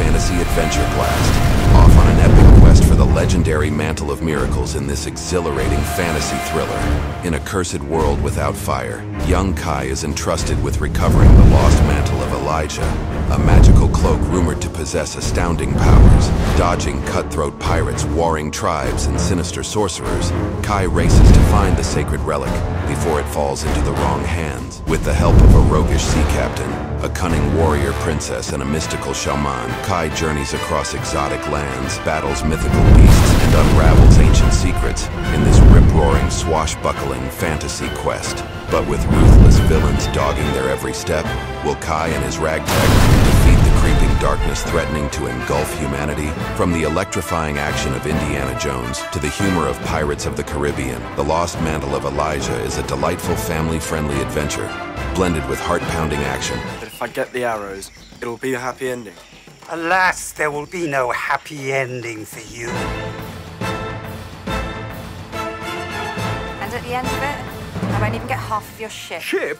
fantasy adventure blast. Off on an epic quest for the legendary Mantle of Miracles in this exhilarating fantasy thriller. In a cursed world without fire, young Kai is entrusted with recovering the lost Mantle of Elijah, a magical cloak rumored to possess astounding powers. Dodging cutthroat pirates, warring tribes, and sinister sorcerers, Kai races to find the sacred relic before it falls into the wrong hands. With the help of a roguish sea captain, a cunning warrior princess, and a mystical shaman, Kai journeys across exotic lands, battles mythical beasts, and unravels ancient secrets in this rip-roaring, swashbuckling fantasy quest. But with ruthless villains dogging their every step, will Kai and his ragtag defeat the creeping darkness threatening to engulf humanity? From the electrifying action of Indiana Jones to the humor of Pirates of the Caribbean, The Lost Mantle of Elijah is a delightful family-friendly adventure, blended with heart-pounding action. But if I get the arrows, it'll be a happy ending. Alas, there will be no happy ending for you. And at the end of it, I won't even get half of your ship. Ship?